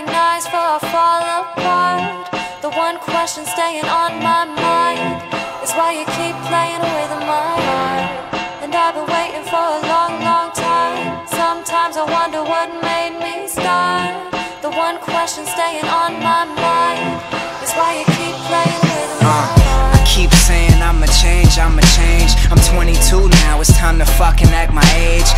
recognize before I fall apart. The one question staying on my mind is why you keep playing with my heart. And I've been waiting for a long, long time. Sometimes I wonder what made me start. The one question staying on my mind is why you keep playing with my Uh, heart. I keep saying I'ma change, I'ma change. I'm 22 now, it's time to fucking act my age.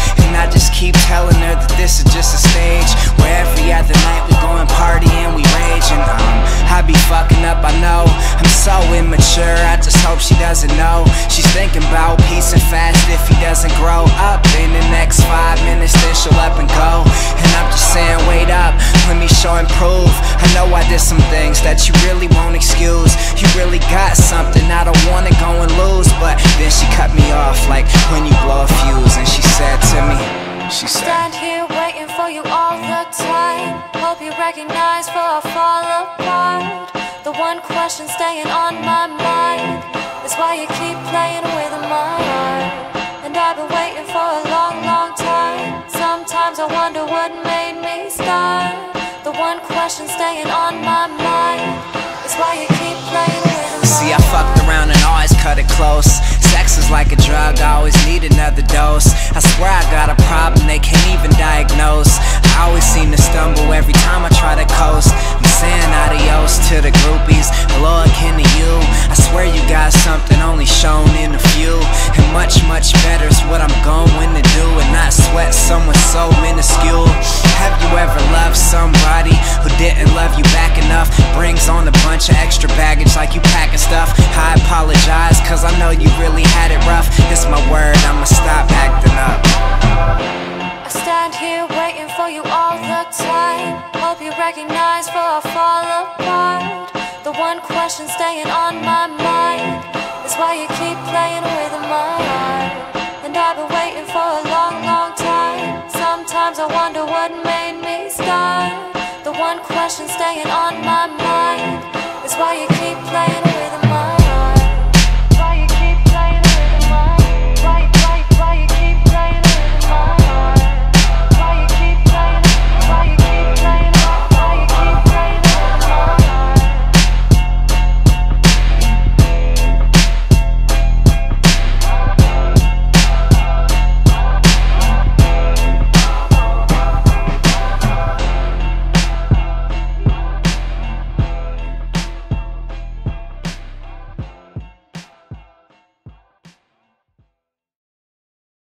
Did some things that you really won't excuse. You really got something, I don't wanna go and lose. But then she cut me off like when you blow a fuse. And she said to me, she said, Stand here waiting for you all the time. Hope you recognize before I fall apart. The one question staying on my mind one question staying on my mind is why you keep playing with See, I fucked around and always cut it close. Sex is like a drug, I always need another dose. I swear I got a problem they can't even diagnose. I always seem to stumble every time I try to coast. I'm saying adios to the groupies, hello again to you. I swear you got something only shown in a few. And much, much better is what I'm going to do. And not sweat someone so minuscule. Have stuff. I apologize, cause I know you really had it rough. It's my word, I'ma stop acting up. I stand here waiting for you all the time. Hope you recognize before I fall apart. The one question staying on my mind is why you keep playing with my heart. And I've been waiting for a long, long time. Sometimes I wonder what made me start. The one question staying on my mind